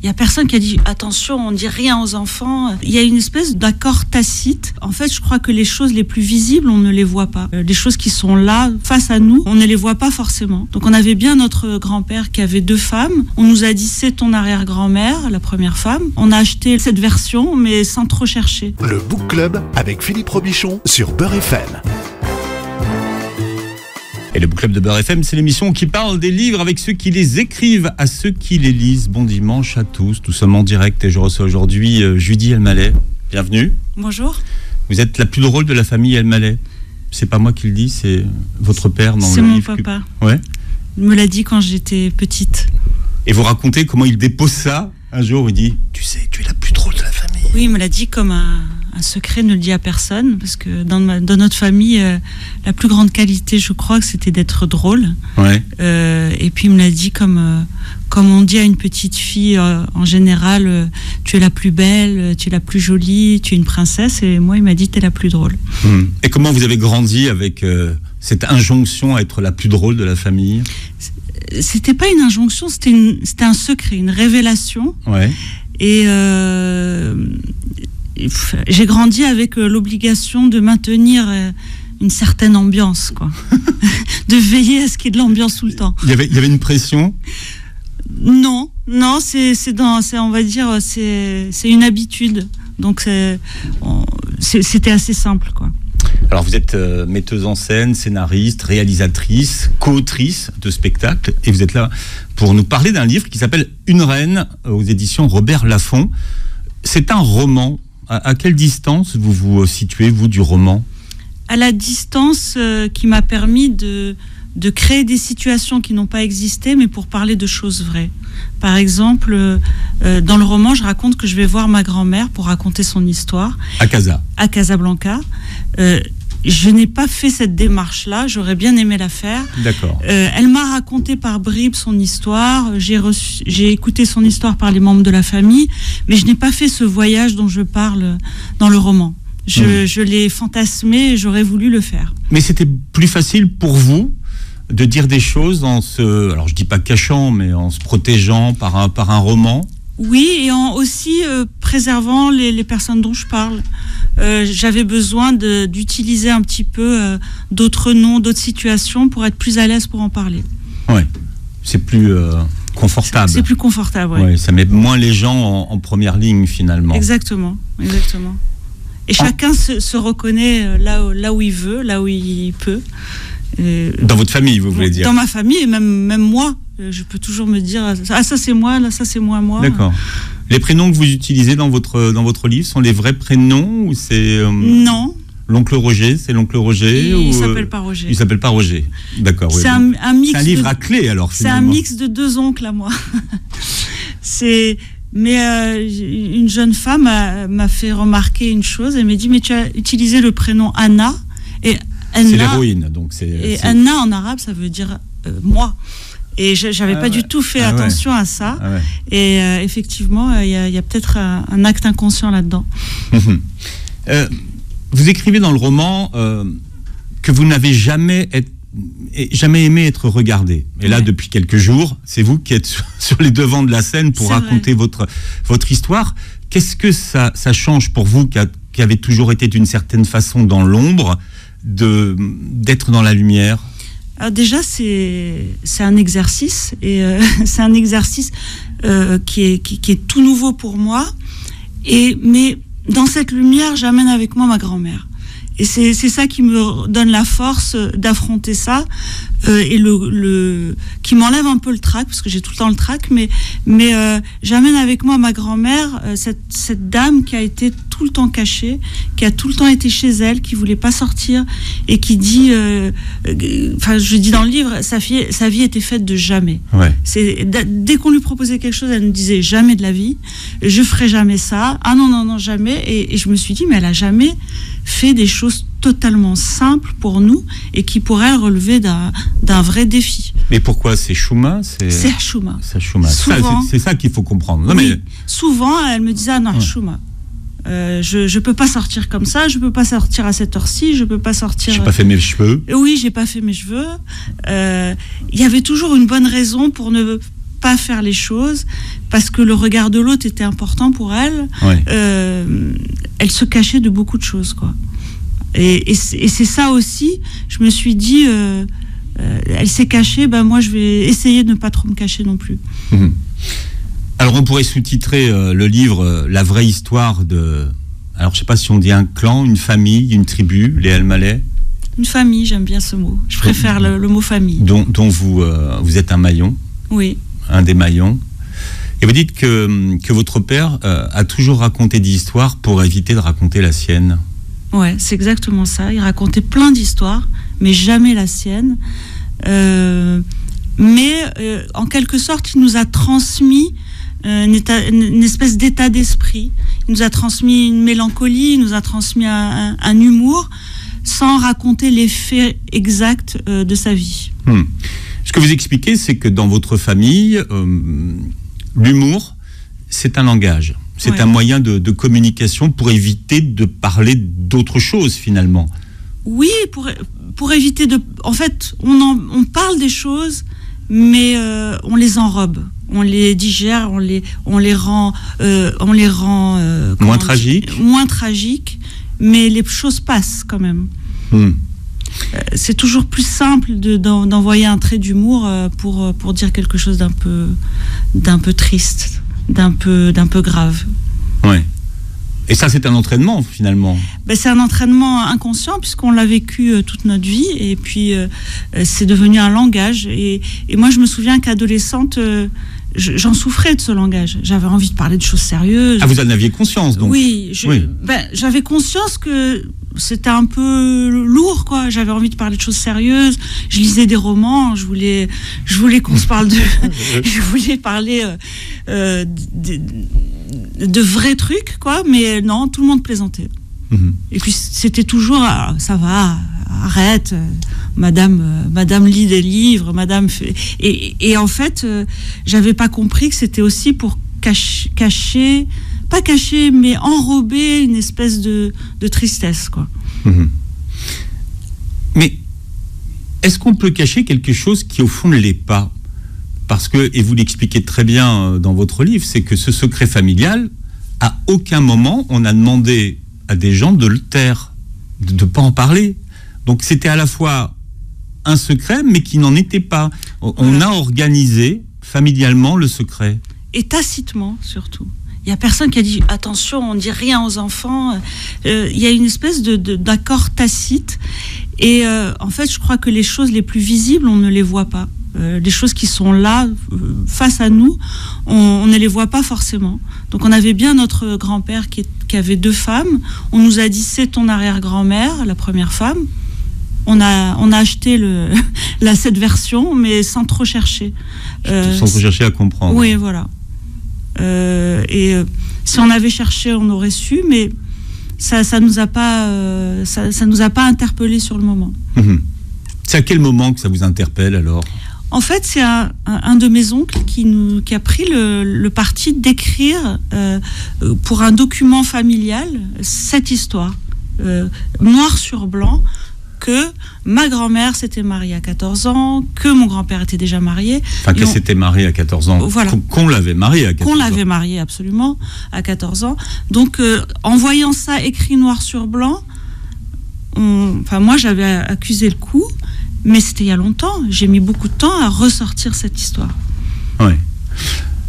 Il y a personne qui a dit attention, on dit rien aux enfants. Il y a une espèce d'accord tacite. En fait, je crois que les choses les plus visibles, on ne les voit pas. Euh, Les choses qui sont là, face à nous, on ne les voit pas forcément. Donc on avait bien notre grand-père qui avait deux femmes. On nous a dit c'est ton arrière-grand-mère, la première femme. On a acheté cette version, mais sans trop chercher. Le Book Club avec Philippe Robichon sur Beurre FM. Et le Book Club de Beurre FM, c'est l'émission qui parle des livres avec ceux qui les écrivent à ceux qui les lisent. Bon dimanche à tous, nous sommes en direct et je reçois aujourd'hui euh, Judy Elmaleh. Bienvenue. Bonjour. Vous êtes la plus drôle de la famille Elmaleh. C'est pas moi qui le dis, c'est votre père dans C'est le mon livre. que- papa. Ouais. Il me l'a dit quand j'étais petite. Et vous racontez comment il dépose ça un jour, il dit Tu sais, tu es la plus drôle de la famille. Oui, il me l'a dit comme un, un secret, ne le dit à personne, parce que dans, ma- dans notre famille, euh, la plus grande qualité, je crois, que c'était d'être drôle. Ouais. Euh, et puis il me l'a dit comme, euh, comme on dit à une petite fille en général, tu es la plus belle, tu es la plus jolie, tu es une princesse. Et moi, il m'a dit, tu es la plus drôle. Hmm. Et comment vous avez grandi avec cette injonction à être la plus drôle de la famille? C'était pas une injonction, c'était un secret, une révélation. Ouais. Et euh, j'ai grandi avec euh, l'obligation de maintenir euh, une certaine ambiance, quoi. de veiller à ce qu'il y ait de l'ambiance tout le temps. Il y avait, il y avait une pression? Non, non, c'est c'est dans, c'est on va dire, c'est c'est une habitude. Donc c'était assez simple, quoi. Alors vous êtes euh, metteuse en scène, scénariste, réalisatrice, co-autrice de spectacles, et vous êtes là pour nous parler d'un livre qui s'appelle Une reine aux éditions Robert Laffont. C'est un roman. À, à quelle distance vous vous euh, situez, vous, du roman? À la distance euh, qui m'a permis de de créer des situations qui n'ont pas existé, mais pour parler de choses vraies. Par exemple, euh, euh, dans le roman, je raconte que je vais voir ma grand-mère pour raconter son histoire. À Casa. à Casablanca. Euh, je n'ai pas fait cette démarche-là, j'aurais bien aimé la faire. D'accord. Euh, elle m'a raconté par bribes son histoire, j'ai écouté son histoire par les membres de la famille, mais je n'ai pas fait ce voyage dont je parle dans le roman. Je, je l'ai fantasmé et j'aurais voulu le faire. Mais c'était plus facile pour vous de dire des choses en se, alors je dis pas cachant, mais en se protégeant par un, par un roman. Oui, et en aussi euh, préservant les, les personnes dont je parle. Euh, J'avais besoin d'utiliser un petit peu euh, d'autres noms, d'autres situations pour être plus à l'aise pour en parler. Ouais. C'est plus confortable. C'est plus confortable. Ouais, ça met moins les gens en, en première ligne finalement. Exactement, exactement. Et Ah. chacun se, se reconnaît là, où- là où il veut, là où il peut. Dans votre famille, vous voulez dire Dans ma famille et même, même moi, je peux toujours me dire ah ça c'est moi, là ça c'est moi, moi. D'accord. Les prénoms que vous utilisez dans votre, dans votre livre sont les vrais prénoms ou c'est euh, Non, l'oncle Roger C'est l'oncle Roger il, euh, s'appelle pas Roger. Il s'appelle pas Roger. D'accord. C'est un, un mix. C'est un livre de- à clé alors. C'est un mix de deux oncles à moi. c'est mais euh, une jeune femme m'a fait remarquer une chose. Elle m'a dit mais tu as utilisé le prénom Anna et C'est Anna l'héroïne, donc c'est. et c'est- Anna en arabe ça veut dire euh, moi. Et je- j'avais Ah pas du tout fait Ah ouais. attention à ça. Ah ouais. Et euh, effectivement, euh, il y a, peut-être un, un acte inconscient là-dedans. Euh, vous écrivez dans le roman que vous n'avez jamais, être- jamais aimé être regardé. Et là, depuis quelques jours, c'est vous qui êtes sur, sur les devants de la scène pour raconter votre, votre histoire. Qu'est-ce que ça, ça change pour vous qui, a- qui avez toujours été d'une certaine façon dans l'ombre d'être dans la lumière? Alors déjà, c'est un exercice et euh, c'est un exercice euh, qui, est, qui est tout nouveau pour moi. Et mais dans cette lumière, j'amène avec moi ma grand-mère. Et c'est c'est ça qui me donne la force d'affronter ça euh, et le, le qui m'enlève un peu le trac parce que j'ai tout le temps le trac, mais mais euh, j'amène avec moi ma grand-mère, euh, cette cette dame qui a été tout le temps cachée, qui a tout le temps été chez elle, qui voulait pas sortir et qui dit, euh, euh, enfin je dis dans le livre, sa vie sa vie était faite de jamais. ouais. C'est dès qu'on lui proposait quelque chose, elle nous disait jamais de la vie, je ferai jamais ça. Ah non non non jamais. Et, et je me suis dit mais elle a jamais fait des choses totalement simples pour nous et qui pourraient relever d'un vrai défi. Mais pourquoi c'est Chouma C'est Chouma. C'est c'est ça qu'il faut comprendre. Non, Oui. mais Souvent, elle me disait ah non Ouais. Hashuma. Euh, je je peux pas sortir comme ça, je peux pas sortir à cette heure-ci, je peux pas sortir. j'ai pas fait mes cheveux. Oui, j'ai pas fait mes cheveux. Euh, Il y avait toujours une bonne raison pour ne pas faire les choses parce que le regard de l'autre était important pour elle. Euh, elle se cachait de beaucoup de choses, quoi. Et, et c'est ça aussi. Je me suis dit, euh, euh, elle s'est cachée, ben moi je vais essayer de ne pas trop me cacher non plus. Mhm. Alors on pourrait sous-titrer le livre La vraie histoire de. Alors je sais pas si on dit un clan, une famille, une tribu, les El Malais, Une famille, j'aime bien ce mot. Je préfère le, le mot famille. dont, dont vous, vous êtes un maillon, Oui. Un des maillons. Et vous dites que, que votre père euh, a toujours raconté des histoires pour éviter de raconter la sienne. Ouais, c'est exactement ça. Il racontait plein d'histoires, mais jamais la sienne. Euh, mais euh, en quelque sorte, il nous a transmis une, état- une- une espèce d'état d'esprit. Il nous a transmis une mélancolie, il nous a transmis un, un- un humour, sans raconter les faits exacts de sa vie. Hmm. Ce que vous expliquez, c'est que dans votre famille, euh, l'humour, c'est un langage. C'est Ouais. un moyen de, de communication pour éviter de parler d'autre chose finalement. Oui, pour, pour éviter de... En fait, on, en- on parle des choses, mais euh, on les enrobe. On les digère, on les, on les rend... euh, on les rend euh, Moins tragiques Moins tragiques, mais les choses passent quand même. Hmm. Euh, C'est toujours plus simple de- d'en- d'envoyer un trait d'humour euh, pour, euh, pour dire quelque chose d'un peu, peu triste, d'un peu, peu grave. Et ça, c'est un entraînement finalement. Ben, c'est un entraînement inconscient puisqu'on l'a vécu euh, toute notre vie et puis euh, euh, c'est devenu un langage. Et, et moi, je me souviens qu'adolescente, euh, je- j'en souffrais de ce langage. J'avais envie de parler de choses sérieuses. Ah, vous en aviez conscience donc oui, ben, j'avais conscience que c'était un peu lourd, quoi. J'avais envie de parler de choses sérieuses. Je lisais des romans. Je voulais, je voulais qu'on se parle de. je voulais parler euh, de, de vrais trucs, quoi. Mais non, tout le monde plaisantait. Mhm. Et puis c'était toujours ah, ça va, arrête, euh, Madame, euh, Madame lit des livres, Madame fait. Et, et en fait, euh, j'avais pas compris que c'était aussi pour cacher, cacher, pas cacher, mais enrober une espèce de, de tristesse, quoi. Mhm. Mais est-ce qu'on peut cacher quelque chose qui au fond ne l'est pas? Parce que, et vous l'expliquez très bien euh, dans votre livre, c'est que ce secret familial, à aucun moment on a demandé à des gens de le taire, de ne pas en parler. Donc c'était à la fois un secret, mais qui n'en était pas. On a organisé familialement le secret. Et tacitement surtout. Il y a personne qui a dit attention, on dit rien aux enfants. Euh, il y a une espèce de de- d'accord tacite. Et euh, en fait, je crois que les choses les plus visibles, on ne les voit pas. Euh, les choses qui sont là, euh, face à nous, on, on ne les voit pas forcément. Donc on avait bien notre grand-père qui, avait deux femmes. On nous a dit c'est ton arrière-grand-mère, la première femme. On a, on a acheté le, la, cette version, mais sans trop chercher. Euh, sans trop chercher à comprendre. oui, voilà. Et si on avait cherché, on aurait su, mais ça, ça nous a pas, ça, ça nous a pas interpellé sur le moment. C'est à quel moment que ça vous interpelle alors? En fait, c'est un, un- de mes oncles qui, nous, qui a pris le, le parti d'écrire euh, euh, pour un document familial cette histoire, euh, noir sur blanc, que ma grand-mère s'était mariée à 14 ans, que mon grand-père était déjà marié, Enfin, qu'elle s'était mariée à 14 ans. Voilà. Qu'on- Qu'on l'avait mariée à 14 qu'on ans. l'avait marié absolument à 14 ans. Donc, euh, en voyant ça écrit noir sur blanc, on- enfin moi j'avais accusé le coup, mais c'était il y a longtemps. J'ai mis beaucoup de temps à ressortir cette histoire. Ouais.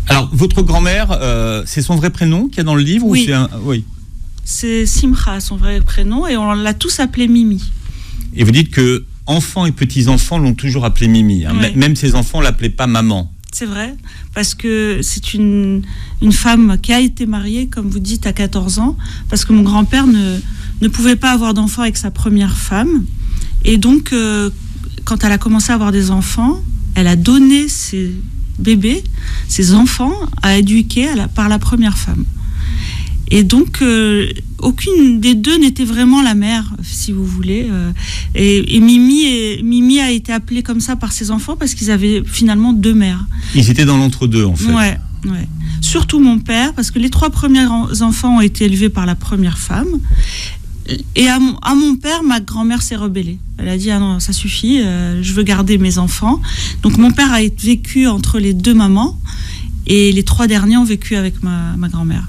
Alors, votre grand-mère, euh, c'est son vrai prénom qu'il y a dans le livre Oui. ou un... Oui. C'est Simcha, son vrai prénom, et on l'a tous appelé Mimi. Et vous dites que enfants et petits-enfants l'ont toujours appelé Mimi. hein. Oui. Même ses enfants l'appelaient pas maman. C'est vrai, parce que c'est une, une femme qui a été mariée, comme vous dites, à 14 ans, parce que mon grand-père ne, ne pouvait pas avoir d'enfant avec sa première femme. Et donc, euh, quand elle a commencé à avoir des enfants, elle a donné ses bébés, ses enfants, à éduquer à la- par la première femme. Et donc, euh, aucune des deux n'était vraiment la mère, si vous voulez. euh, et, et Mimi, est- Mimi a été appelée comme ça par ses enfants parce qu'ils avaient finalement deux mères. Ils étaient dans l'entre-deux, en fait. Ouais, ouais. Surtout mon père, parce que les trois premiers en- enfants ont été élevés par la première femme. Et à mon, père, ma grand-mère s'est rebellée. Elle a dit ah non, ça suffit, euh, je veux garder mes enfants. Donc mon père a vécu entre les deux mamans et les trois derniers ont vécu avec ma, grand-mère.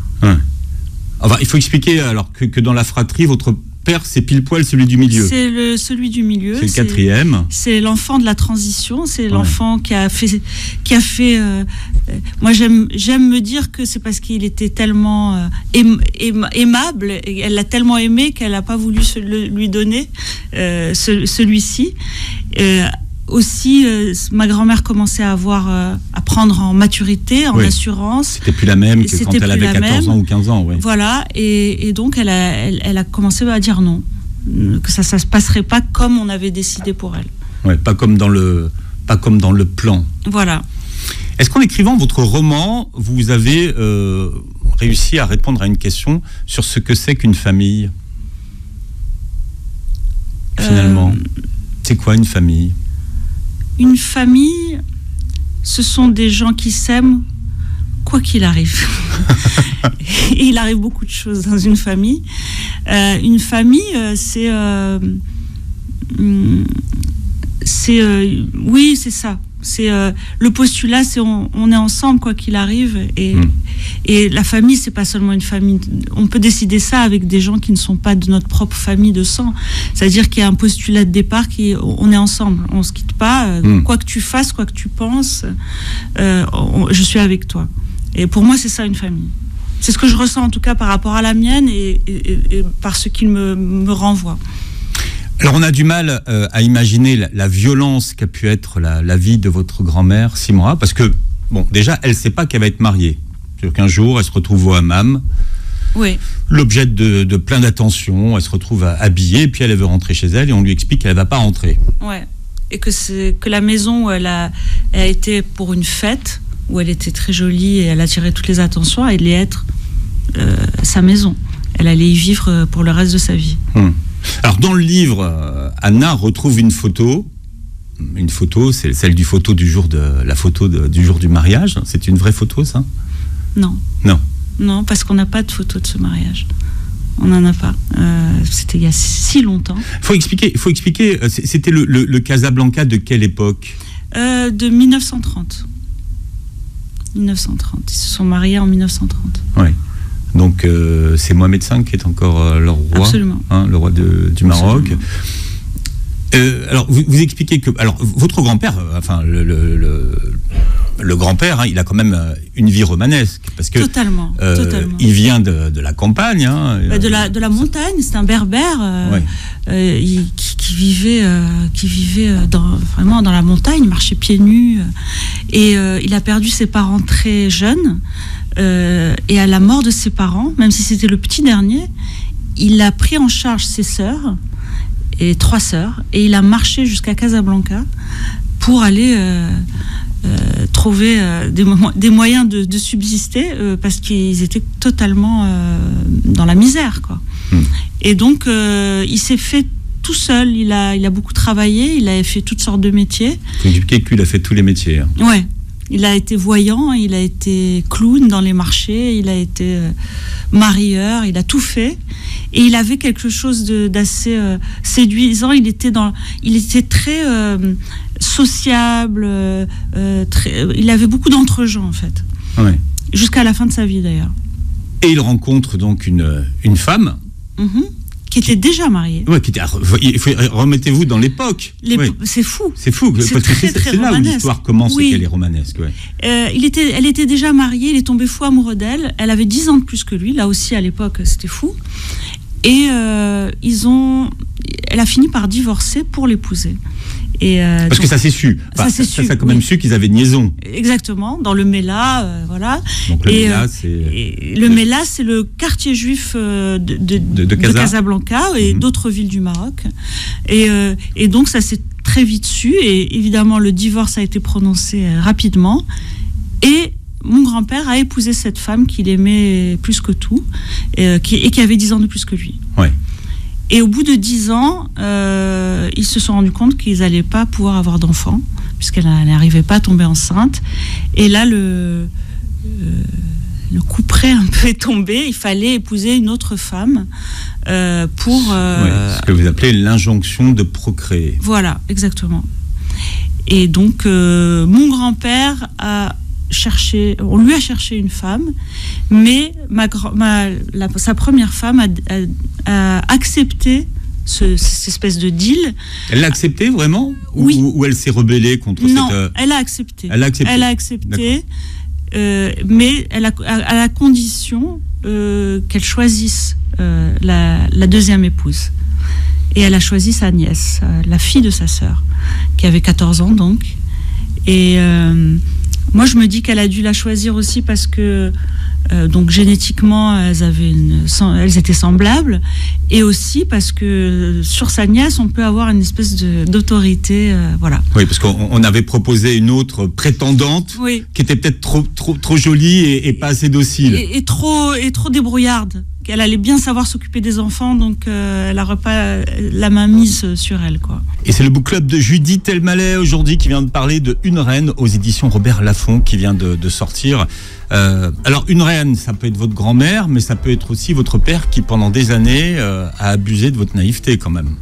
Il faut expliquer alors que, que dans la fratrie, votre père, c'est pile poil celui du milieu. C'est le, celui du milieu. C'est le quatrième. C'est l'enfant de la transition, c'est Ouais. l'enfant qui a fait, qui a fait. euh, euh, moi, j'aime, me dire que c'est parce qu'il était tellement euh, aim- aim- aimable, et elle l'a tellement aimé qu'elle n'a pas voulu se le- lui donner ce- celui-ci. Aussi, euh, ma grand-mère commençait à avoir, euh, à prendre en maturité, en Oui. assurance. C'était plus la même que quand elle avait la 14 même. ans ou 15 ans. Ouais. Voilà, et, et donc elle a, elle, elle a commencé à dire non, que ça, ça se passerait pas comme on avait décidé pour elle. Ouais, pas comme dans le, pas comme dans le plan. Voilà. Est-ce qu'en écrivant votre roman, vous avez euh, réussi à répondre à une question sur ce que c'est qu'une famille? Finalement, c'est quoi une famille? Une famille, ce sont des gens qui s'aiment quoi qu'il arrive. Et il arrive beaucoup de choses dans une famille. Euh, une famille, euh, c'est... euh, hum, c'est... euh, oui, c'est ça. C'est euh, le postulat, c'est on, on est ensemble quoi qu'il arrive et, Mm. et la famille c'est pas seulement une famille. On peut décider ça avec des gens qui ne sont pas de notre propre famille de sang. C'est-à-dire qu'il y a un postulat de départ qui est on est ensemble, on se quitte pas. euh, Mm. Quoi que tu fasses, quoi que tu penses, euh, on- je suis avec toi. Et pour moi c'est ça une famille. C'est ce que je ressens en tout cas par rapport à la mienne et, et- et- et par ce qu'il me, me renvoie. Alors on a du mal euh, à imaginer la, la violence qu'a pu être la, la vie de votre grand-mère, Simora, parce que, bon, déjà, elle ne sait pas qu'elle va être mariée. C'est-à-dire qu'un jour, elle se retrouve au hammam, Oui. l'objet de, de plein d'attention, elle se retrouve habillée, puis elle veut rentrer chez elle et on lui explique qu'elle ne va pas rentrer. Ouais. Et que c'est que la maison où elle a, elle a été pour une fête où elle était très jolie et elle attirait toutes les attentions, elle allait être euh, sa maison. Elle allait y vivre euh, pour le reste de sa vie. Hum. Alors dans le livre, euh, Anna retrouve une photo. Une photo, c'est celle du photo du jour de la photo de- du jour du mariage. C'est une vraie photo, ça? Non. Non. Non, parce qu'on n'a pas de photo de ce mariage. On n'en a pas. Euh, C'était il y a si longtemps. Faut expliquer. Faut expliquer. euh, C'était le, le- le Casablanca de quelle époque? Euh, de 1930. 1930. Ils se sont mariés en 1930. Donc euh, c'est Mohamed V qui est encore euh, le roi, hein, le roi de- du Maroc. Euh, alors vous, vous expliquez que alors votre grand-père, euh, enfin le, le- le- le grand-père, hein, il a quand même une vie romanesque parce que totalement. euh, totalement. il vient de, de la campagne. hein, Bah, de, la, de la montagne, c'est un berbère euh, Ouais. euh, il- qui, qui vivait, qui vivait dans, vraiment dans la montagne, marchait pieds nus. et il a perdu ses parents très jeunes. Euh, et à la mort de ses parents, même si c'était le petit dernier, il a pris en charge ses sœurs et trois sœurs et il a marché jusqu'à Casablanca pour aller euh, euh, trouver des, mo- des moyens de, de subsister parce qu'ils étaient totalement dans la misère. Quoi. Hmm. Et donc, il s'est fait tout seul. Il a, il a beaucoup travaillé, il a fait toutes sortes de métiers. Expliquer qu'il a fait tous les métiers. hein. Ouais. Il a été voyant, il a été clown dans les marchés, il a été euh, marieur, il a tout fait. Et il avait quelque chose d'assez euh, séduisant. Il était, dans, il était très euh, sociable, euh, très, il avait beaucoup d'entre-gens en fait. Ouais. Jusqu'à la fin de sa vie d'ailleurs. Et il rencontre donc une, une femme. Mhm. Qui était déjà mariée. Ouais, qui était, remettez-vous dans l'époque. Ouais. C'est fou. C'est fou, C'est parce très, là où l'histoire commence Oui. et qu'elle est romanesque. ouais. Euh, il était, elle était déjà mariée, il est tombé fou amoureux d'elle. Elle avait 10 ans de plus que lui, là aussi à l'époque c'était fou. Et euh, ils ont, elle a fini par divorcer pour l'épouser. Et euh, Parce que ça s'est su. Ça s'est su, ça a quand même oui. su qu'ils avaient une liaison. exactement dans le Mela, euh, voilà. Donc le Et, là, euh, c'est. Le Mela, c'est le quartier juif de, de, De- de de Casa. Casablanca et Mhm. d'autres villes du Maroc. Et, et donc ça s'est très vite su. Et évidemment, le divorce a été prononcé rapidement. Et mon grand-père a épousé cette femme qu'il aimait plus que tout et, qui, et qui avait 10 ans de plus que lui. Ouais. Et au bout de 10 ans, euh, ils se sont rendus compte qu'ils n'allaient pas pouvoir avoir d'enfants, puisqu'elle n'arrivait pas à tomber enceinte. Et là, le, euh, le coup près un peu est tombé. Il fallait épouser une autre femme euh, pour. Ce que vous appelez l'injonction de procréer. Voilà, exactement. Et donc, mon grand-père a cherché, on lui a cherché une femme, mais ma, sa première femme a, accepté ce, cette espèce de deal. Elle l'a accepté vraiment Oui. Ou, elle s'est rebellée contre non, cette... Non, elle a accepté. Elle a accepté. Elle a accepté. mais elle a, à, la condition qu'elle choisisse la, la, deuxième épouse. Et elle a choisi sa nièce, la fille de sa sœur qui avait 14 ans donc. Et euh, moi, je me dis qu'elle a dû la choisir aussi parce que euh, donc génétiquement, elles, avaient une, elles étaient semblables, et aussi parce que sur sa nièce, on peut avoir une espèce d'autorité, euh, voilà. Oui, parce qu'on avait proposé une autre prétendante qui était peut-être trop, trop, trop jolie et, pas assez docile. Et, trop, et trop débrouillarde. Elle allait bien savoir s'occuper des enfants, donc elle n'aurait pas la main mise sur elle, quoi. Et c'est le book club de Judith Elmaleh aujourd'hui qui vient de parler de Une reine aux éditions Robert Laffont qui vient de, sortir. Euh, alors une reine, ça peut être votre grand-mère, mais ça peut être aussi votre père qui pendant des années euh, a abusé de votre naïveté quand même.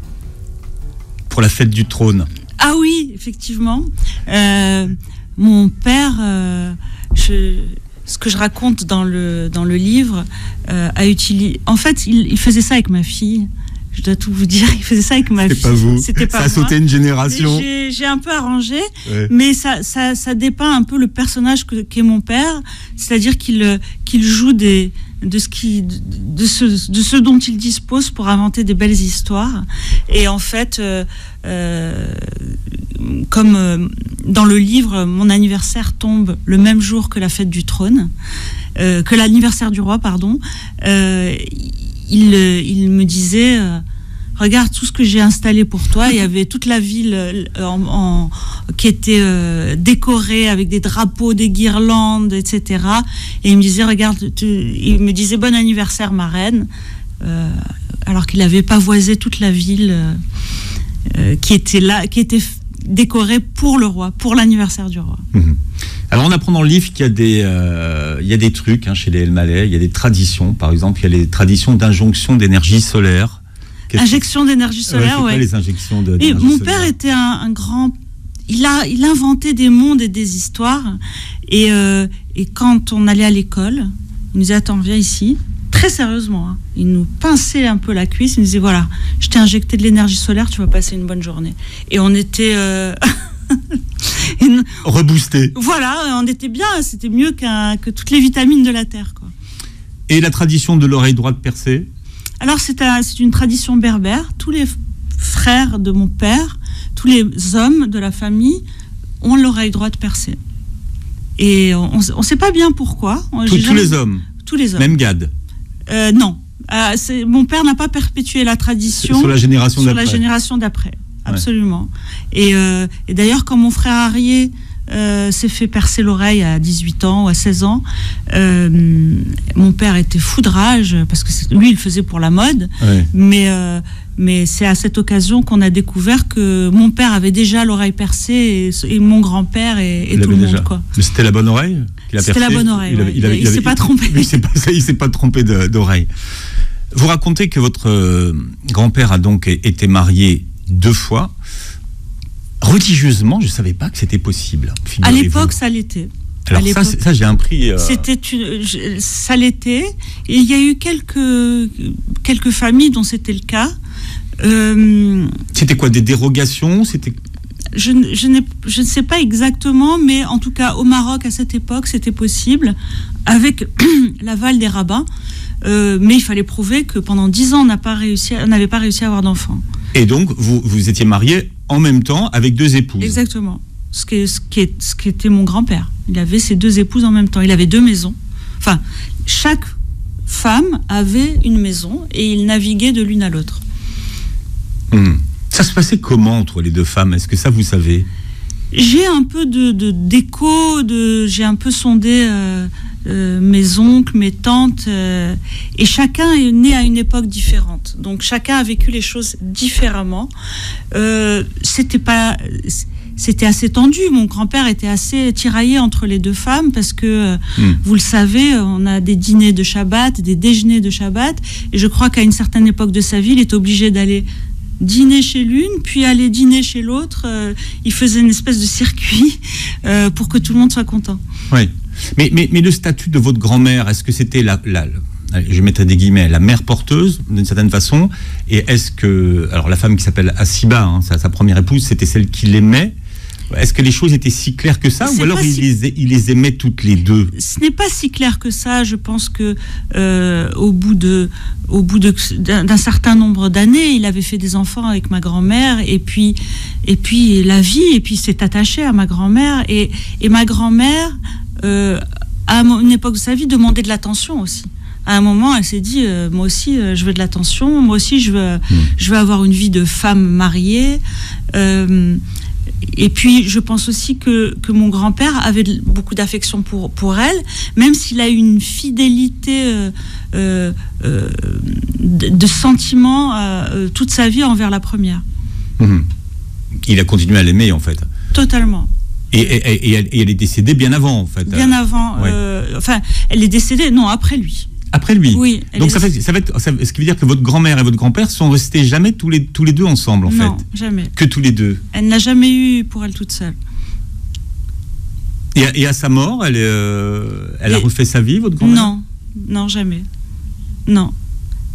Pour la fête du trône. Ah oui, effectivement. Euh, mon père, ce que je raconte dans le, dans le livre, a utilisé... En fait, il faisait ça avec ma fille je dois tout vous dire, il faisait ça avec ma fille. C'était pas vous. C'était pas ça a sauté une génération. J'ai un peu arrangé, mais ça, ça, ça, dépeint un peu le personnage qu'est mon père, c'est-à-dire qu'il qu'il joue des, de ce, qui, de, ce, de ce dont il dispose pour inventer des belles histoires. Et en fait, euh, euh, comme euh, dans le livre, mon anniversaire tombe le même jour que la fête du trône, que l'anniversaire du roi, pardon il, me disait regarde tout ce que j'ai installé pour toi. Il y avait toute la ville euh, qui était décorée avec des drapeaux, des guirlandes, etc. Et il me disait, regarde, il me disait bon anniversaire ma reine, alors qu'il avait pavoisé toute la ville qui était là, qui était décorée pour le roi, pour l'anniversaire du roi. Mhm. Alors on apprend dans le livre qu'il y a des, euh, il y a des trucs hein, chez les El Malais, il y a des traditions. Par exemple, il y a les traditions d'injonction d'énergie solaire. Injection d'énergie solaire, ouais. les injections de. mon père était un, grand. Il a, il inventait des mondes et des histoires. Et, euh, et quand on allait à l'école, il nous disait attends viens ici. Très sérieusement, hein. il nous pinçait un peu la cuisse. Il nous disait voilà, je t'ai injecté de l'énergie solaire, tu vas passer une bonne journée. Et on était. Euh, Reboosté. Voilà, on était bien, c'était mieux que toutes les vitamines de la terre. Quoi. Et la tradition de l'oreille droite percée? Alors c'est une tradition berbère. Tous les frères de mon père, tous les hommes de la famille ont l'oreille droite percée. Et on ne sait pas bien pourquoi. tous les hommes Tous les hommes. Même Gad euh, Non. Euh, mon père n'a pas perpétué la tradition sur la génération sur la génération d'après absolument. Euh, et, d'ailleurs, quand mon frère Arié euh, s'est fait percer l'oreille à 18 ans ou à 16 ans, euh, mon père était fou de rage, parce que lui, il faisait pour la mode, mais, mais c'est à cette occasion qu'on a découvert que mon père avait déjà l'oreille percée et, mon grand-père et, tout le monde. Quoi. Mais c'était la bonne oreille C'était la bonne oreille. Il ne s'est pas trompé. il ne s'est pas trompé d'oreille. Vous racontez que votre grand-père a donc été marié deux fois. Religieusement, je ne savais pas que c'était possible. À l'époque, ça l'était. Alors ça, ça j'ai un prix. Euh, c'était ça l'était. Il y a eu quelques quelques familles dont c'était le cas. Euh, c'était quoi des dérogations? C'était je, je, je, ne sais pas exactement, mais en tout cas au Maroc à cette époque, c'était possible avec l'aval des rabbins. Euh, mais il fallait prouver que pendant dix ans, on n'avait pas réussi à avoir d'enfants. Et donc, vous, vous étiez marié en même temps avec deux épouses Exactement. Ce qui, ce qui, est, ce qui était mon grand-père. Il avait ses deux épouses en même temps. Il avait deux maisons. Enfin, chaque femme avait une maison et il naviguait de l'une à l'autre. Hmm. Ça se passait comment entre les deux femmes? Est-ce que ça, vous savez? J'ai un peu de d'écho, de, j'ai un peu sondé euh, euh, mes oncles, mes tantes, euh, et chacun est né à une époque différente. Donc chacun a vécu les choses différemment. Euh, c'était pas, c'était assez tendu. Mon grand-père était assez tiraillé entre les deux femmes parce que, Hmm. vous le savez, on a des dîners de Shabbat, des déjeuners de Shabbat, et je crois qu'à une certaine époque de sa vie, il est obligé d'aller dîner chez l'une, puis aller dîner chez l'autre. Il faisait une espèce de circuit pour que tout le monde soit content. Oui. Mais, mais, mais le statut de votre grand-mère, est-ce que c'était la, je mettrais des guillemets, la mère porteuse, d'une certaine façon Et est-ce que, alors la femme qui s'appelle Asiba, hein, sa, sa première épouse, c'était celle qui l'aimait? Est-ce que les choses étaient si claires que ça Ou alors il, si- les, il les aimait toutes les deux? Ce n'est pas si clair que ça. Je pense que euh, au bout de, au bout de d'un certain nombre d'années, il avait fait des enfants avec ma grand-mère, et puis, et puis la vie, et puis il s'est attaché à ma grand-mère, et, et ma grand-mère, euh, à une époque de sa vie, demandait de l'attention aussi. À un moment, elle s'est dit, euh, moi aussi, euh, je veux de l'attention, moi aussi, je veux, je veux avoir une vie de femme mariée. Et puis, je pense aussi que, que mon grand-père avait beaucoup d'affection pour, pour elle, même s'il a eu une fidélité de, de sentiment toute sa vie envers la première. Mhm. Il a continué à l'aimer en fait. Totalement. Et, et- et- et elle, et elle est décédée bien avant en fait. Bien Euh, avant. ouais. euh, enfin, elle est décédée, non, après lui. Après lui. Oui. Donc est ça, fait, ça va être, ça- ce qui veut dire que votre grand-mère et votre grand-père sont restés jamais tous les, tous les deux ensemble en non, fait. jamais. Que tous les deux. Elle n'a jamais eu pour elle toute seule. Et à, et à sa mort, elle, est, euh, elle a refait sa vie, votre grand-mère? Non, non, jamais. Non.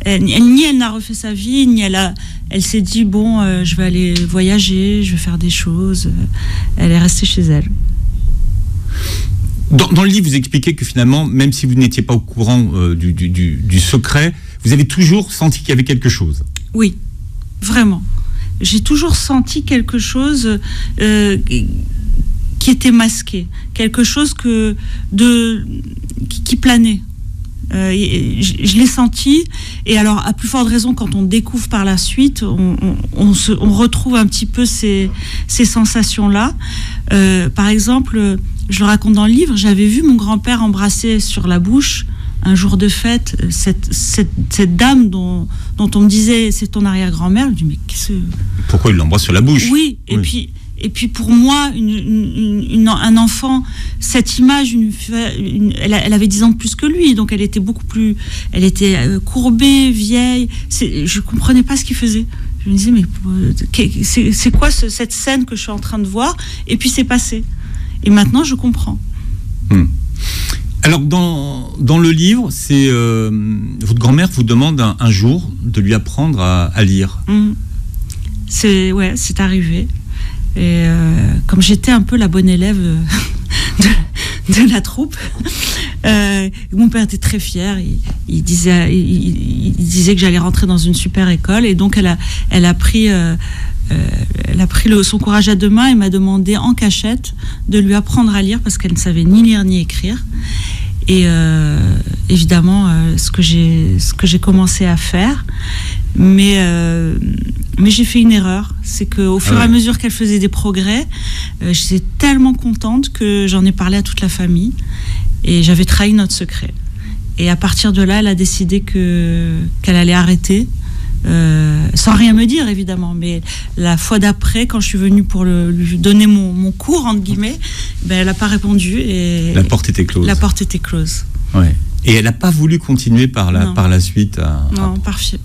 Elle, ni elle n'a refait sa vie, ni elle a. Elle s'est dit bon, euh, je vais aller voyager, je vais faire des choses. Elle est restée chez elle. Dans, dans le livre, vous expliquez que finalement, même si vous n'étiez pas au courant euh, du, du- du- du secret, vous avez toujours senti qu'il y avait quelque chose. Oui, vraiment. J'ai toujours senti quelque chose euh, qui était masqué, quelque chose que de qui, qui planait. Euh, je je l'ai senti, et alors à plus forte raison quand on découvre par la suite, on, on- on se, on retrouve un petit peu ces, ces sensations-là. Euh, par exemple, je le raconte dans le livre, j'avais vu mon grand-père embrasser sur la bouche un jour de fête euh, cette, cette, cette dame dont, dont on me disait c'est ton arrière-grand-mère. Je me dis mais qu'est-ce que Pourquoi il l'embrasse sur la bouche? Oui, et puis et puis pour moi, une, une- une- un enfant, cette image, elle, avait 10 ans de plus que lui, donc elle était beaucoup plus, elle était euh, courbée, vieille. Je comprenais pas ce qu'il faisait. Je me disais mais euh, c'est quoi ce- cette scène que je suis en train de voir? Et puis c'est passé. Et maintenant je comprends. Alors, dans, dans le livre, c'est euh, votre grand-mère vous demande un, un jour de lui apprendre à, à lire. Mm. C'est ouais, c'est arrivé. Et euh, comme j'étais un peu la bonne élève euh, de, la troupe, euh, mon père était très fier. Il, disait, il, disait que j'allais rentrer dans une super école, et donc elle a, elle a pris. elle a pris son courage à deux mains et m'a demandé en cachette de lui apprendre à lire parce qu'elle ne savait ni lire ni écrire. Et évidemment, ce que j'ai commencé à faire, mais mais j'ai fait une erreur, c'est que au fur et ouais. à mesure qu'elle faisait des progrès, euh, j'étais tellement contente que j'en ai parlé à toute la famille et j'avais trahi notre secret. Et à partir de là, elle a décidé que qu'elle allait arrêter. euh, sans rien me dire évidemment, mais la fois d'après, quand je suis venue pour le- lui donner mon, mon cours entre guillemets, ben elle n'a pas répondu et La porte était close. la porte était close. Ouais. Et elle n'a pas voulu continuer par la, Non. par la suite à. Non, par fi-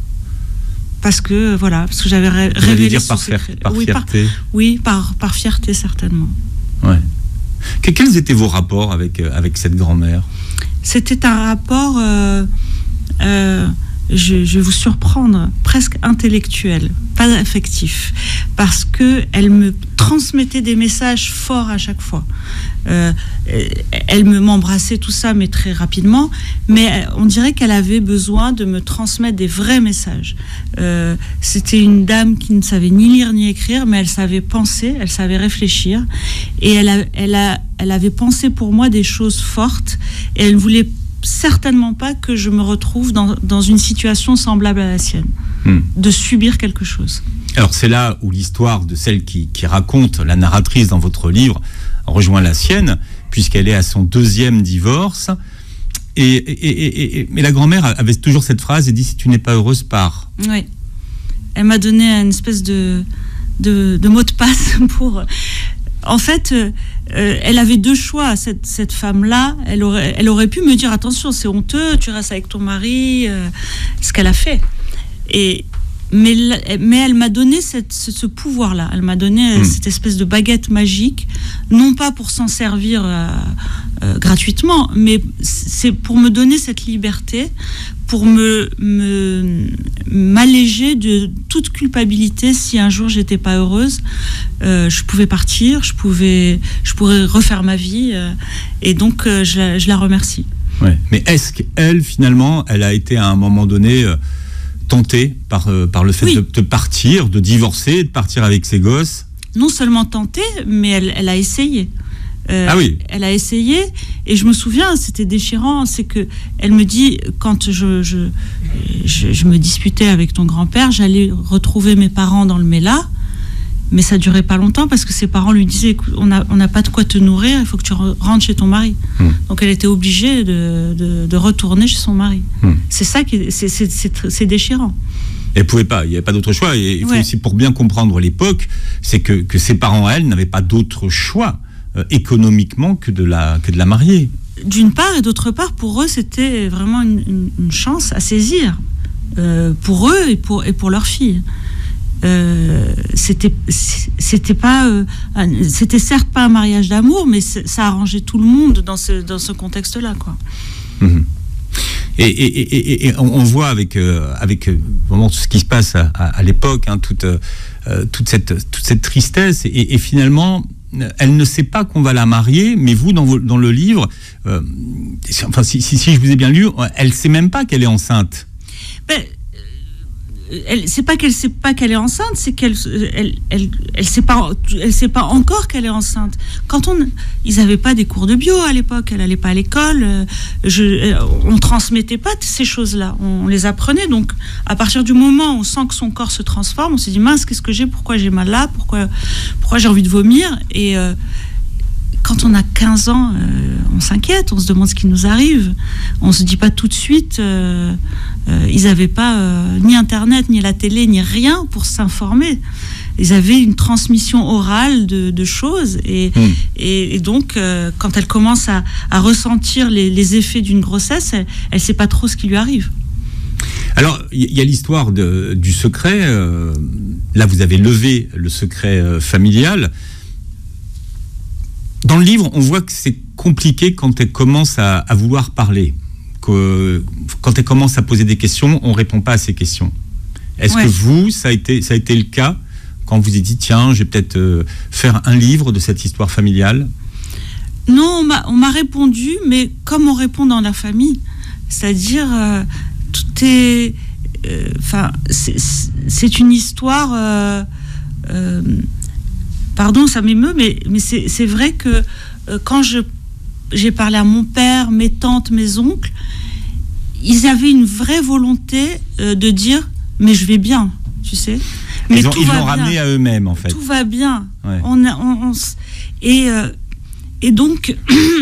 Parce que voilà, parce que j'avais ré- révélé dire par, secret. par oui, par, fierté. oui, par par fierté certainement. Ouais. Que- quels étaient vos rapports avec, euh, avec cette grand-mère? C'était un rapport, euh, euh, je, vais vous surprendre, presque intellectuel, pas affectif, parce que elle me transmettait des messages forts à chaque fois. Euh, elle me m'embrassait tout ça, mais très rapidement. Mais on dirait qu'elle avait besoin de me transmettre des vrais messages. Euh, C'était une dame qui ne savait ni lire ni écrire, mais elle savait penser, elle savait réfléchir, et elle, avait pensé pour moi des choses fortes, et elle voulait certainement pas que je me retrouve dans, dans une situation semblable à la sienne, Hmm. de subir quelque chose. Alors c'est là où l'histoire de celle qui, qui raconte la narratrice dans votre livre rejoint la sienne, puisqu'elle est à son deuxième divorce. Et, et- et- la grand-mère avait toujours cette phrase et dit si tu n'es pas heureuse, pars. Oui. Elle m'a donné une espèce de, de, de mot de passe pour. En fait, euh, euh, elle avait deux choix, cette, cette femme-là. Elle aurait, elle aurait pu me dire attention, c'est honteux, tu restes avec ton mari, euh, ce qu'elle a fait. Et, mais, mais elle m'a donné cette- ce, ce pouvoir-là. Elle m'a donné euh, Hmm. cette espèce de baguette magique, non pas pour s'en servir euh, euh, gratuitement, mais c'est pour me donner cette liberté, pour me m'alléger de toute culpabilité si un jour j'étais pas heureuse. Euh, je pouvais partir, je pouvais, je pourrais refaire ma vie, et donc je, la, je la remercie. Ouais. Mais est-ce qu'elle, finalement, elle a été à un moment donné tentée par, euh, par le fait Oui. de, de partir, de divorcer, de partir avec ses gosses non seulement tentée, mais elle, elle a essayé. Euh, Ah oui. Elle a essayé, et je me souviens, c'était déchirant. C'est que elle me dit quand je je, je, je me disputais avec ton grand-père, j'allais retrouver mes parents dans le Mela, mais ça durait pas longtemps parce que ses parents lui disaient on n'a on pas de quoi te nourrir, il faut que tu re- rentres chez ton mari. Hmm. Donc elle était obligée de, de, de retourner chez son mari. Hmm. C'est ça qui est, c'est- déchirant. Elle pouvait pas, il n'y avait pas d'autre choix. Et il faut Ouais. aussi, pour bien comprendre l'époque, c'est que, que ses parents, elle, n'avaient pas d'autre choix euh, économiquement que de, la, que de la marier. d'une part, et d'autre part, pour eux, c'était vraiment une, une- une chance à saisir, euh, pour eux et pour, et pour leur fille. Euh, c'était c'était pas euh, c'était certes pas un mariage d'amour mais ça arrangeait tout le monde dans ce dans ce contexte là quoi Mhm. Et, et- et- et- et on voit avec, euh, avec euh, vraiment tout ce qui se passe à, à- à l'époque, hein, toute, euh, toute, cette, toute cette tristesse, et, finalement, elle ne sait pas qu'on va la marier, mais vous, dans, vos- dans le livre, euh, si- enfin, si, si, si je vous ai bien lu, elle sait même pas qu'elle est enceinte. Ben, elle c'est pas qu'elle sait pas qu'elle est enceinte c'est qu'elle elle, elle, elle sait pas elle sait pas encore qu'elle est enceinte. Quand on ils avaient pas des cours de bio à l'époque elle allait pas à l'école euh, je euh, on transmettait pas ces choses là on les apprenait. Donc à partir du moment où on sent que son corps se transforme on s'est dit mince qu'est-ce que j'ai? Pourquoi j'ai mal là? Pourquoi pourquoi j'ai envie de vomir? Et euh, quand on a 15 ans, euh, on s'inquiète, on se demande ce qui nous arrive. On se dit pas tout de suite. euh, euh, ils n'avaient pas ni Internet, ni la télé, ni rien pour s'informer. Ils avaient une transmission orale de, de choses. Et, Hmm. et, et donc, quand elle commence à, à ressentir les, les effets d'une grossesse, elle ne sait pas trop ce qui lui arrive. Alors, il y a l'histoire du secret. là, vous avez levé le secret familial. Dans le livre, on voit que c'est compliqué quand elle commence à, à vouloir parler. Que, quand elle commence à poser des questions, on répond pas à ces questions. Est-ce Ouais. que vous, ça a, été, ça a été le cas quand vous avez dit, tiens, je vais peut-être euh, faire un livre de cette histoire familiale? Non, on m'a- on m'a répondu, mais comme on répond dans la famille, c'est-à-dire euh, tout est, euh, enfin, c'est une histoire. Pardon, ça m'émeut, mais mais c'est vrai que euh, quand j'ai parlé à mon père, mes tantes, mes oncles, ils avaient une vraie volonté euh, de dire, mais je vais bien, tu sais. Mais Ils l'ont ramené à eux-mêmes, en fait. tout va bien. Ouais. On a- on- on et, euh, et donc,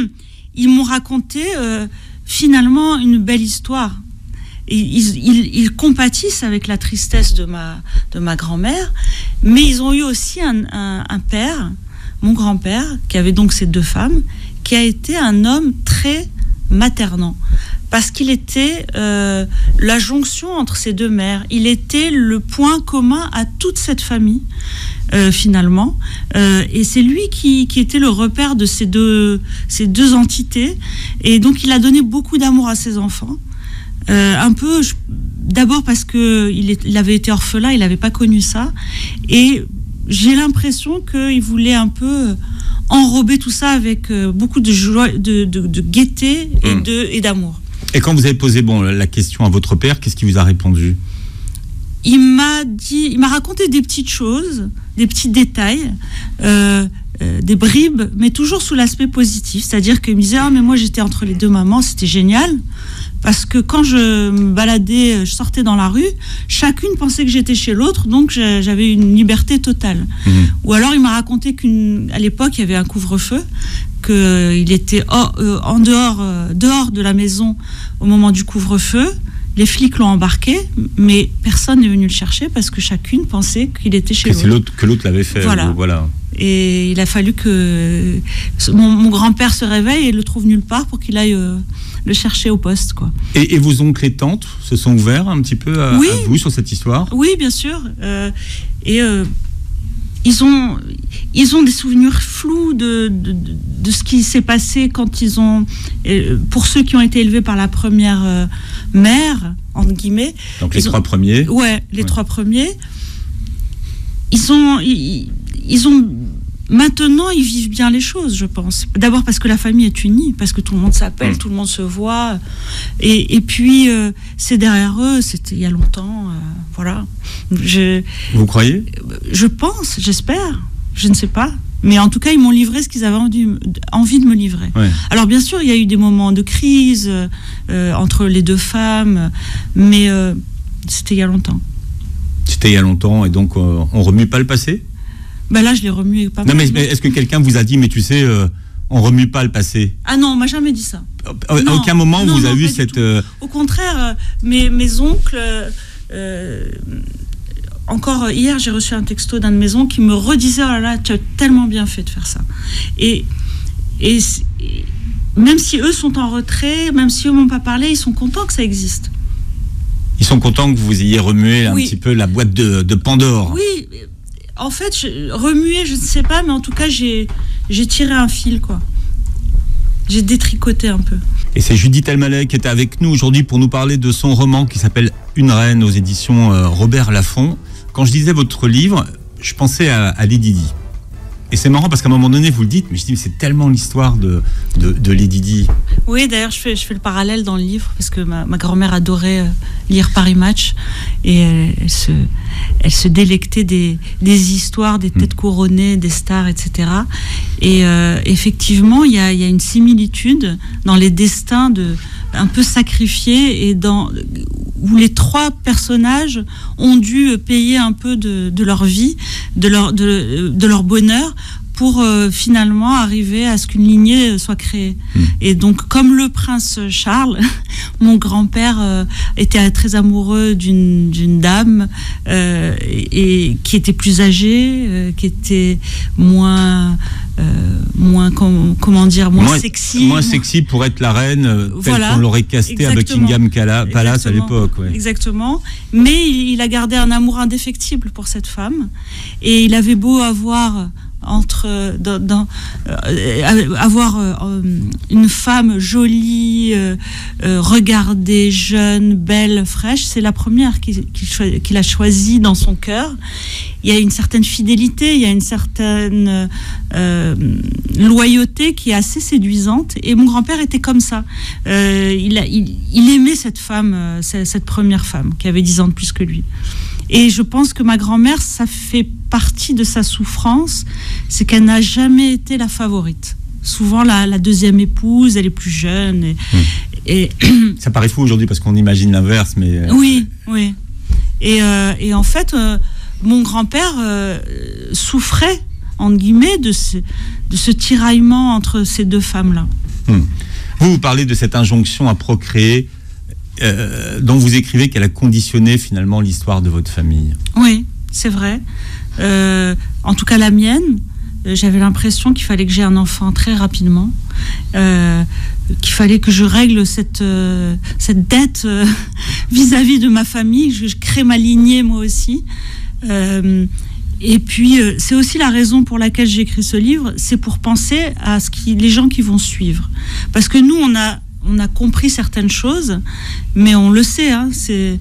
ils m'ont raconté euh, finalement une belle histoire. Ils, compatissent avec la tristesse de ma, de ma grand-mère, mais ils ont eu aussi un père, mon grand-père, qui avait donc ces deux femmes, qui a été un homme très maternant. Parce qu'il était euh, la jonction entre ces deux mères. Il était le point commun à toute cette famille, euh, finalement. Euh, et c'est lui qui, qui était le repère de ces deux, ces deux entités. Et donc, il a donné beaucoup d'amour à ses enfants. Euh, un peu, d'abord parce que il, avait été orphelin, il n'avait pas connu ça, et j'ai l'impression qu'il voulait un peu enrober tout ça avec euh, beaucoup de joie, de, de- de gaieté et Mm. de et d'amour. Et quand vous avez posé bon, la question à votre père, qu'est-ce qu'il vous a répondu? Il m'a dit, il m'a raconté des petites choses, des petits détails. euh, euh, des bribes, mais toujours sous l'aspect positif. C'est-à-dire qu'il me disait, ah, mais moi j'étais entre les deux mamans, c'était génial. Parce que quand je me baladais, je sortais dans la rue, chacune pensait que j'étais chez l'autre, donc j'avais une liberté totale. Mhm. Ou alors il m'a raconté qu'à l'époque il y avait un couvre-feu, qu'il était hors- euh, en dehors, euh, dehors de la maison au moment du couvre-feu, les flics l'ont embarqué, mais personne n'est venu le chercher parce que chacune pensait qu'il était chez Que c'est l'autre que l'autre l'avait fait. Voilà. voilà. Et il a fallu que mon, mon grand-père se réveille et le trouve nulle part pour qu'il aille euh, le chercher au poste, quoi. Et, et vos oncles et tantes se sont ouverts un petit peu à, Oui. à vous sur cette histoire? Oui, bien sûr. Euh, et euh, ils, ont, ils ont des souvenirs flous de, de, ce qui s'est passé quand ils ont. euh, pour ceux qui ont été élevés par la première euh, mère, entre guillemets. Donc les ont- trois premiers. Ouais, les Ouais. trois premiers. Ils ont. Ils, ils ont. Maintenant, ils vivent bien les choses, je pense. D'abord parce que la famille est unie, parce que tout le monde s'appelle, Mm. tout le monde se voit. Et, et puis, euh, c'est derrière eux, c'était il y a longtemps. euh, voilà. Je, Vous croyez? je pense, j'espère, je ne sais pas. Mais en tout cas, ils m'ont livré ce qu'ils avaient envie, envie de me livrer. Ouais. Alors bien sûr, il y a eu des moments de crise euh, entre les deux femmes, mais euh, c'était il y a longtemps. C'était il y a longtemps et donc euh, on remue pas le passé? Bah là, je l'ai remué pas Non mal. mais, mais est-ce que quelqu'un vous a dit mais tu sais euh, on remue pas le passé Ah non, on m'a jamais dit ça. À Non, aucun moment non, vous non, avez eu cette euh, Au contraire, euh, mes, mes oncles. euh, euh, encore hier, j'ai reçu un texto d'un de mes oncles qui me redisait Oh là là, tu as tellement bien fait de faire ça. Et, et, même si eux sont en retrait, même si eux m'ont pas parlé, ils sont contents que ça existe. ils sont contents que vous ayez remué un petit peu la boîte de, de Pandore. Oui, euh, en fait, remuer, je ne sais pas, mais en tout cas, j'ai tiré un fil, quoi. J'ai détricoté un peu. Et c'est Judith Elmaleh qui est avec nous aujourd'hui pour nous parler de son roman qui s'appelle Une reine aux éditions euh, Robert Laffont. Quand je lisais votre livre, je pensais à, à Lady Di. Et c'est marrant parce qu'à un moment donné, vous le dites, mais je dis, mais c'est tellement l'histoire de, de, de Lady Di. Oui, d'ailleurs, je fais, je fais le parallèle dans le livre parce que ma, ma grand-mère adorait euh, lire Paris Match et elle, elle se, elle se délectait des, des histoires, des têtes couronnées, des stars, etc. Et euh, effectivement, il y a, il y a une similitude dans les destins de un peu sacrifiés et dans où les trois personnages ont dû payer un peu de, de leur vie, de leur, de, de leur bonheur pour euh, finalement arriver à ce qu'une lignée soit créée. Et donc, comme le prince Charles, mon grand-père euh, était très amoureux d'une dame euh, et, qui était plus âgée, euh, qui était moins, euh, moins com- comment dire, moins, sexy. Moins sexy pour être la reine, euh, Voilà. qu'on l'aurait castée à. Buckingham Palace à l'époque. ouais. Exactement. Mais il, il a gardé un amour indéfectible pour cette femme. Et il avait beau avoir entre dans, euh, avoir euh, une femme jolie, euh, euh, regardée, jeune, belle, fraîche, c'est la première qu'il a choisie dans son cœur. Il y a une certaine fidélité, il y a une certaine euh, loyauté qui est assez séduisante. Et mon grand-père était comme ça. Euh, il, aimait cette femme, euh, cette première femme, qui avait 10 ans de plus que lui. Et je pense que ma grand-mère, ça fait partie de sa souffrance, c'est qu'elle n'a jamais été la favorite. Souvent, la, la deuxième épouse, elle est plus jeune. Et, et- Ça paraît fou aujourd'hui parce qu'on imagine l'inverse, mais euh, oui, oui. Et, euh, et en fait, euh, mon grand-père euh, souffrait, entre guillemets, de ce, de ce tiraillement entre ces deux femmes-là. vous, vous parlez de cette injonction à procréer, euh, dont vous écrivez qu'elle a conditionné finalement l'histoire de votre famille. Oui, c'est vrai. Euh, en tout cas, la mienne, euh, j'avais l'impression qu'il fallait que j'ai un enfant très rapidement, euh, qu'il fallait que je règle cette, cette dette vis-à-vis de ma famille, je, je crée ma lignée moi aussi. Et puis, c'est aussi la raison pour laquelle j'ai écrit ce livre, c'est pour penser à ce qui, les gens qui vont suivre. Parce que nous, on a, on a compris certaines choses, mais on le sait, hein, c'est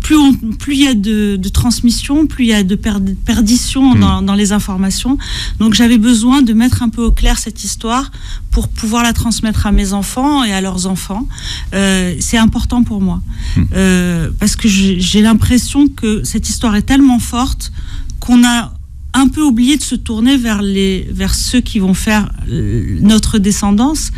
plus on- plus il y a de, de transmission, plus il y a de per- perdition Mm. dans, dans les informations. Donc j'avais besoin de mettre un peu au clair cette histoire pour pouvoir la transmettre à mes enfants et à leurs enfants. Euh, c'est important pour moi Mm. Euh, parce que j'ai l'impression que cette histoire est tellement forte qu'on a un peu oublié de se tourner vers les vers ceux qui vont faire euh, notre descendance,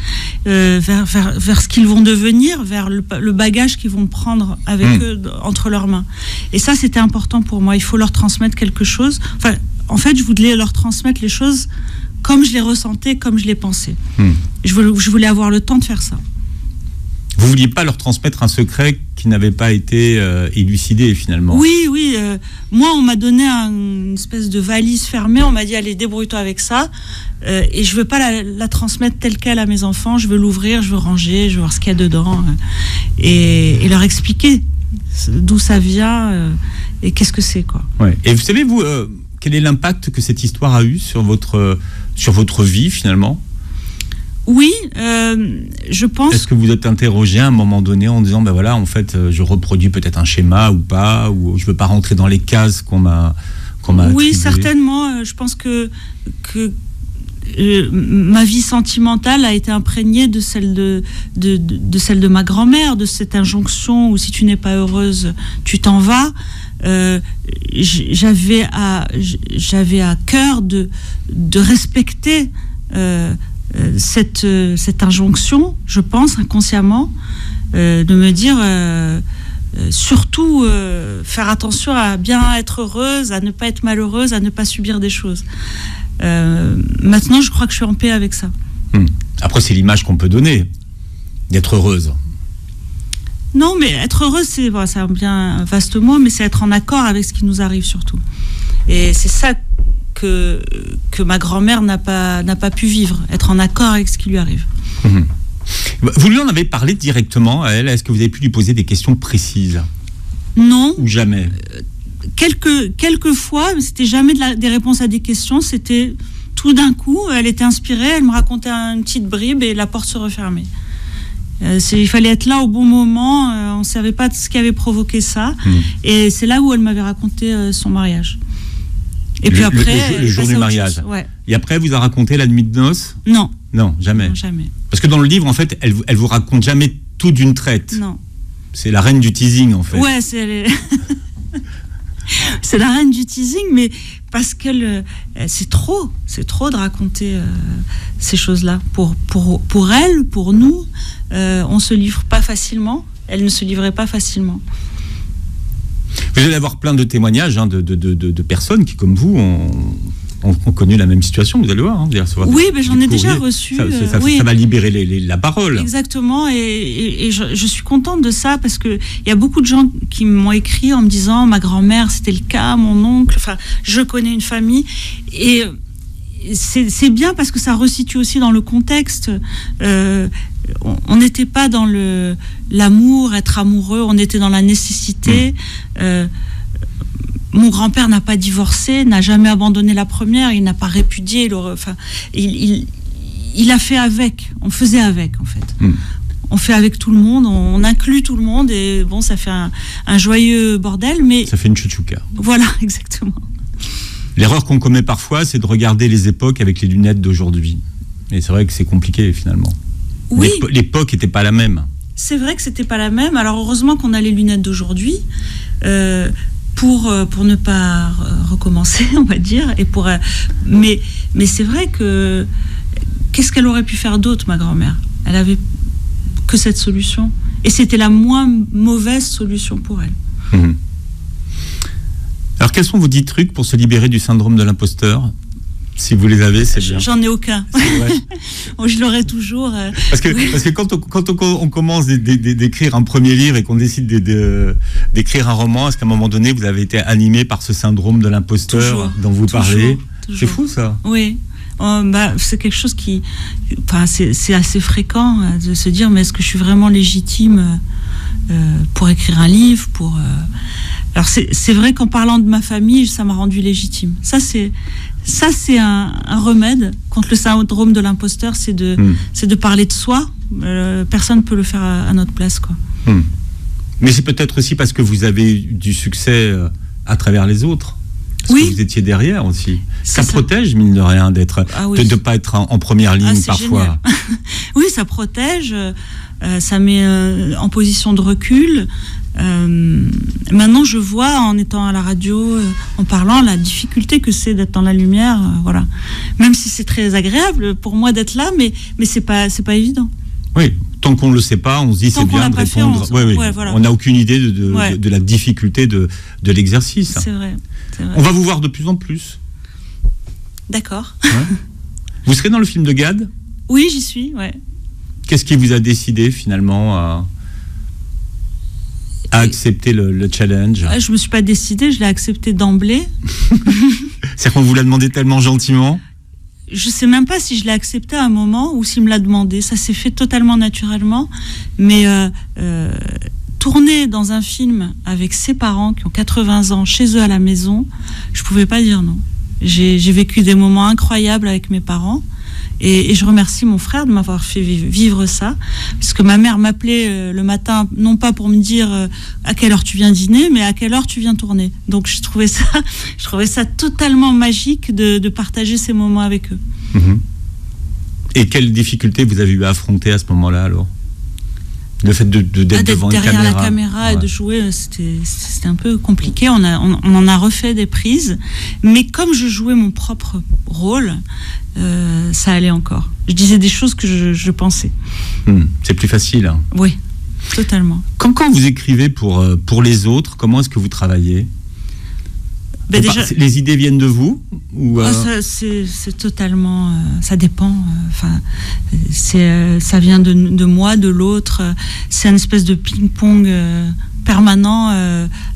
euh, vers, vers, vers ce qu'ils vont devenir, vers le, le bagage qu'ils vont prendre avec Mm. eux entre leurs mains. Et ça, c'était important pour moi. Il faut leur transmettre quelque chose. Enfin, en fait, je voulais leur transmettre les choses comme je les ressentais, comme je les pensais. Mm. Je, voulais, je voulais avoir le temps de faire ça. Vous vouliez pas leur transmettre un secret qui n'avait pas été euh, élucidé finalement. Oui, oui. euh, moi, on m'a donné un- une espèce de valise fermée. On m'a dit allez, débrouille-toi avec ça. Euh, et je veux pas la, la transmettre telle quelle à mes enfants. Je veux l'ouvrir, je veux ranger, je veux voir ce qu'il y a dedans et, et leur expliquer d'où ça vient et qu'est-ce que c'est quoi. Ouais. Et vous savez vous quel est l'impact que cette histoire a eu sur votre sur votre vie finalement? Oui, euh, je pense. Est-ce que vous êtes interrogé à un moment donné en disant ben voilà en fait euh, je reproduis peut-être un schéma ou pas ou je veux pas rentrer dans les cases qu'on m'a qu'on m'a Oui, attribuées certainement. euh, Je pense que, que euh, ma vie sentimentale a été imprégnée de celle de, de, de- de celle de ma grand-mère, de cette injonction où si tu n'es pas heureuse, tu t'en vas. Euh, j'avais à j'avais à cœur de de respecter euh, cette euh, cette injonction, je pense inconsciemment, euh, de me dire euh, euh, surtout euh, faire attention à bien être heureuse, à ne pas être malheureuse, à ne pas subir des choses. Euh, maintenant, je crois que je suis en paix avec ça. Hmm. Après c'est l'image qu'on peut donner d'être heureuse. Non, mais être heureuse, c'est voilà, un bien vaste mot, mais c'est être en accord avec ce qui nous arrive surtout. Et c'est ça que, que ma grand-mère n'a pas, n'a pas pu vivre, être en accord avec ce qui lui arrive. Vous lui en avez parlé directement à elle Est-ce que vous avez pu lui poser des questions précises? Non, ou jamais? Quelques, quelques fois, c'était jamais de la- des réponses à des questions, c'était tout d'un coup, elle était inspirée, elle me racontait une petite bribe et la porte se refermait. Euh, il fallait être là au bon moment, euh, on ne savait pas ce qui avait provoqué ça, Hmm. et c'est là où elle m'avait raconté euh, son mariage. Et Le- puis après, le jour- le passée du mariage. Ouais. Et après, elle vous a raconté la nuit de noces? Non, Non, jamais. non, jamais. Parce que dans le livre, en fait, elle, elle vous raconte jamais tout d'une traite. Non. C'est la reine du teasing, en fait. Ouais, c'est c'est la reine du teasing, mais parce qu'elle, euh, c'est trop, c'est trop de raconter euh, ces choses-là pour pour pour elle, pour nous. euh, on se livre pas facilement. Elle ne se livrait pas facilement. Vous allez avoir plein de témoignages hein, de, de- de- personnes qui, comme vous, ont, ont- ont connu la même situation. Vous allez voir. hein, vous allez recevoir Oui, mais j'en ai déjà reçu, Ça, ça- euh, oui. ça va libérer les- les- la parole. Exactement, et, et- et je, je suis contente de ça parce que il y a beaucoup de gens qui m'ont écrit en me disant ma grand-mère c'était le cas, mon oncle, enfin je connais une famille et c'est c'est bien parce que ça resitue aussi dans le contexte. Euh, on- n'était pas dans le l'amour, être amoureux, on était dans la nécessité. Euh, mon grand-père n'a pas divorcé, n'a jamais abandonné la première, il n'a pas répudié, il, aurait- enfin, il, il, il a fait avec, on faisait avec en fait. Mm. On fait avec tout le monde, on inclut tout le monde et bon, ça fait un, un joyeux bordel, mais Ça fait une chouchouka. voilà, exactement. L'erreur qu'on commet parfois, c'est de regarder les époques avec les lunettes d'aujourd'hui. Et c'est vrai que c'est compliqué, finalement. Oui, L'époque n'était pas la même. c'est vrai que c'était pas la même. Alors heureusement qu'on a les lunettes d'aujourd'hui euh, pour euh, pour ne pas recommencer, on va dire. Et pour euh, mais mais c'est vrai que qu'est-ce qu'elle aurait pu faire d'autre, ma grand-mère? Elle avait que cette solution. Et c'était la moins mauvaise solution pour elle. Mhm. Alors, quels sont vos dix trucs pour se libérer du syndrome de l'imposteur? Si vous les avez, c'est bien. J'en ai aucun. Ouais. Bon, je l'aurai toujours. euh, Parce que, parce que quand, on, quand on, on commence d'é- d'é- d'écrire un premier livre et qu'on décide de- de- d'écrire un roman, est-ce qu'à un moment donné, vous avez été animé par ce syndrome de l'imposteur dont vous Toujours, parlez? C'est fou, ça. Oui. Euh, bah, c'est quelque chose qui. Enfin, c'est assez fréquent euh, de se dire mais est-ce que je suis vraiment légitime euh, pour écrire un livre pour, euh, Alors, c'est vrai qu'en parlant de ma famille, ça m'a rendu légitime. Ça, c'est. Ça, c'est un, un remède contre le syndrome de l'imposteur, c'est de, Hmm. de parler de soi. Euh, personne ne peut le faire à, à notre place. Quoi. Hmm. Mais c'est peut-être aussi parce que vous avez eu du succès euh, à travers les autres. Parce Oui. que vous étiez derrière aussi. Ça, protège, mine de rien, d'être, Ah oui. de ne pas être en, en première ligne Ah, c'est parfois. Oui, ça protège, euh, euh, ça met euh, en position de recul. Euh, maintenant, je vois en étant à la radio, euh, en parlant, la difficulté que c'est d'être dans la lumière. euh, voilà. Même si c'est très agréable pour moi d'être là, mais mais c'est pas c'est pas évident. Oui, tant qu'on ne le sait pas, on se dit c'est bien de pas fait, répondre. on- ouais, voilà. N'a aucune idée de, de, Ouais. de- de la difficulté de, de l'exercice. C'est vrai. vrai. On va vous voir de plus en plus. D'accord. Vous serez dans le film de Gad? Oui, j'y suis. Ouais. Qu'est-ce qui vous a décidé finalement à, à accepter le, le challenge Je me suis pas décidée, je l'ai accepté d'emblée. C'est qu'on vous l'a demandé tellement gentiment Je sais même pas si je l'ai accepté à un moment ou s'il me l'a demandé. Ça s'est fait totalement naturellement. Mais euh, euh, tourner dans un film avec ses parents qui ont 80 ans chez eux à la maison, je pouvais pas dire non. J'ai vécu des moments incroyables avec mes parents. Et, je remercie mon frère de m'avoir fait vi- vivre ça, parce que ma mère m'appelait euh, le matin, non pas pour me dire euh, à quelle heure tu viens dîner, mais à quelle heure tu viens tourner. Donc je trouvais ça, je trouvais ça totalement magique de, de partager ces moments avec eux. Mhm. Et quelles difficultés vous avez eu à affronter à ce moment-là alors? Le fait de, de- Ah, d'être devant une derrière caméra. la caméra et de jouer, euh, c'était c'était un peu compliqué. On, a, on, on en a refait des prises, mais comme je jouais mon propre rôle, euh, ça allait encore. Je disais des choses que je, je pensais. Hmm, C'est plus facile. hein. Oui, totalement. Quand, quand vous écrivez pour, euh, pour les autres, comment est-ce que vous travaillez? Ben, déjà, Les idées viennent de vous ou, Ah, euh, c'est totalement. euh, ça dépend. euh, Enfin, c'est euh, ça vient de, de moi, de l'autre. C'est une espèce de ping-pong permanent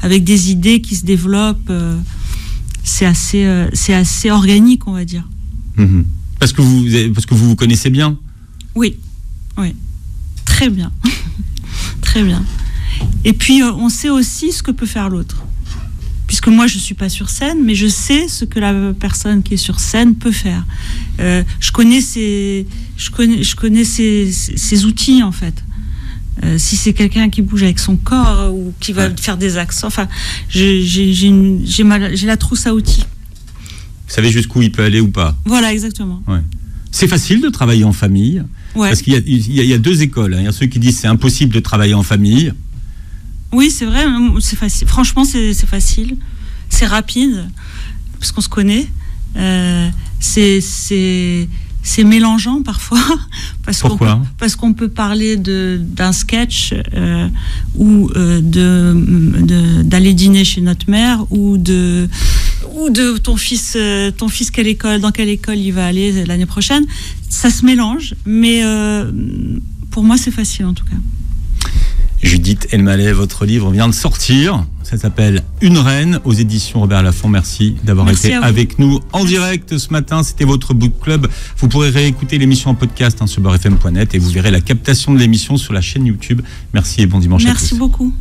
avec des idées qui se développent. c'est assez, c'est assez organique, on va dire. mhm. parce, que vous, parce que vous vous connaissez bien Oui, oui, très bien, très bien. Et puis on sait aussi ce que peut faire l'autre. Puisque moi je suis pas sur scène, mais je sais ce que la personne qui est sur scène peut faire. Euh, je connais ses, je connais, je connais ses, ses- ses outils en fait. Euh, si c'est quelqu'un qui bouge avec son corps ou qui va Ouais. faire des accents, enfin, j'ai la trousse à outils. Vous savez jusqu'où il peut aller ou pas? Voilà, exactement. C'est facile de travailler en famille Ouais. Parce qu'il y, y y a deux écoles. hein. Il y a ceux qui disent c'est impossible de travailler en famille. Oui, c'est vrai, c'est facile. Franchement, c'est facile, c'est rapide, parce qu'on se connaît. Euh, c'est c'est c'est mélangeant parfois, parce qu'on peut- parce qu'on peut parler de d'un sketch euh, ou euh, de de- d'aller dîner chez notre mère ou de ou de ton fils euh, ton fils quelle école dans quelle école il va aller l'année prochaine. Ça se mélange, mais euh, pour moi c'est facile en tout cas. Judith Elmaleh, votre livre vient de sortir. Ça s'appelle Une reine aux éditions Robert Laffont. Merci d'avoir été avec nous en Merci. direct ce matin. C'était votre book club. Vous pourrez réécouter l'émission en podcast hein, sur beurrefm.net et vous verrez la captation de l'émission sur la chaîne YouTube. Merci et bon dimanche à tous. Merci beaucoup.